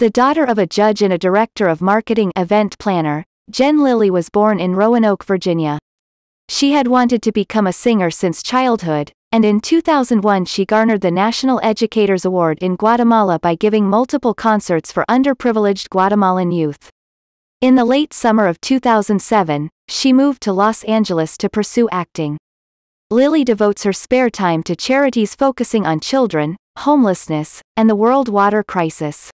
The daughter of a judge and a director of marketing event planner, Jen Lilley was born in Roanoke, Virginia. She had wanted to become a singer since childhood, and in 2001 she garnered the National Educators Award in Guatemala by giving multiple concerts for underprivileged Guatemalan youth. In the late summer of 2007, she moved to Los Angeles to pursue acting. Lilley devotes her spare time to charities focusing on children, homelessness, and the world water crisis.